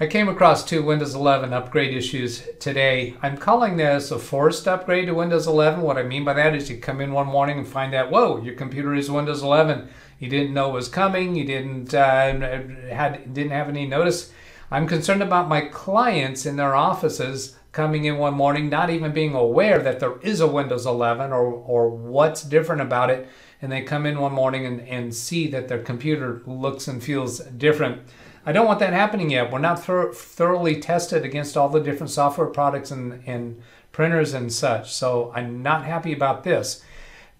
I came across two Windows 11 upgrade issues today. I'm calling this a forced upgrade to Windows 11. What I mean by that is you come in one morning and find out, whoa, your computer is Windows 11. You didn't know it was coming. You didn't uh, had didn't have any notice. I'm concerned about my clients in their offices coming in one morning, not even being aware that there is a Windows 11 or or what's different about it, and they come in one morning and, and see that their computer looks and feels different. I don't want that happening yet. We're not thor- thoroughly tested against all the different software products and, and printers and such. So I'm not happy about this.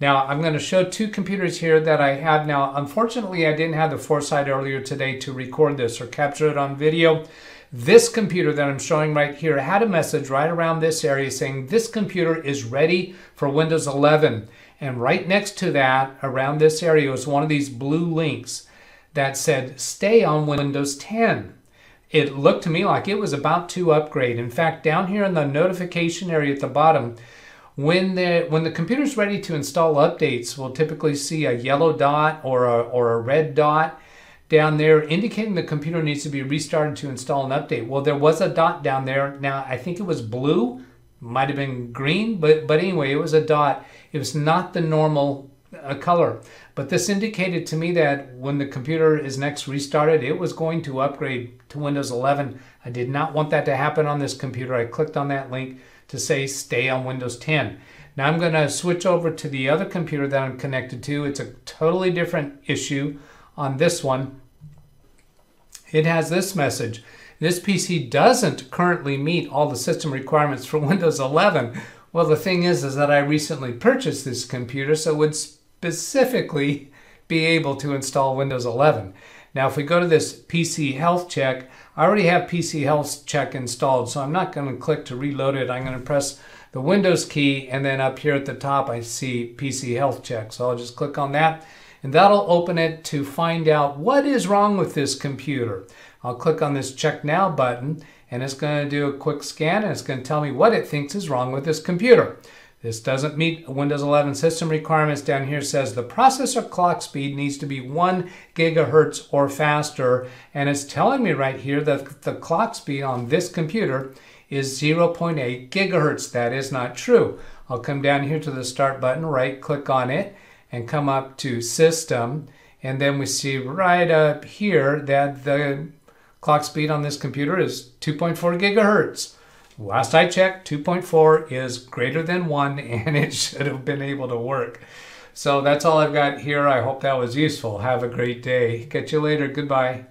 Now I'm going to show two computers here that I have now. Unfortunately, I didn't have the foresight earlier today to record this or capture it on video. This computer that I'm showing right here had a message right around this area saying this computer is ready for Windows 11. And right next to that, around this area, was one of these blue links that said stay on Windows 10. It looked to me like it was about to upgrade. In fact, down here in the notification area at the bottom, when the when the computer's ready to install updates, we'll typically see a yellow dot or a, or a red dot down there indicating the computer needs to be restarted to install an update. Well, there was a dot down there. Now, I think it was blue, might have been green, but but anyway, it was a dot. It was not the normal a color. But this indicated to me that when the computer is next restarted, it was going to upgrade to Windows 11. I did not want that to happen on this computer. I clicked on that link to say stay on Windows 10. Now I'm going to switch over to the other computer that I'm connected to. It's a totally different issue on this one. It has this message. This PC doesn't currently meet all the system requirements for Windows 11. Well, the thing is, is that I recently purchased this computer, so it would specifically be able to install Windows 11. Now, if we go to this PC Health Check, I already have PC Health Check installed, so I'm not going to click to reload it. I'm going to press the Windows key, and then up here at the top, I see PC Health Check. So I'll just click on that, and that'll open it to find out what is wrong with this computer. I'll click on this Check Now button, and it's going to do a quick scan, and it's going to tell me what it thinks is wrong with this computer. This doesn't meet Windows 11 system requirements. Down here says the processor clock speed needs to be 1 gigahertz or faster. And it's telling me right here that the clock speed on this computer is 0.8 gigahertz. That is not true. I'll come down here to the start button, right click on it, and come up to system. And then we see right up here that the clock speed on this computer is 2.4 gigahertz. Last I checked, 2.4 is greater than 1 and it should have been able to work. So that's all I've got here. I hope that was useful. Have a great day. Catch you later. Goodbye.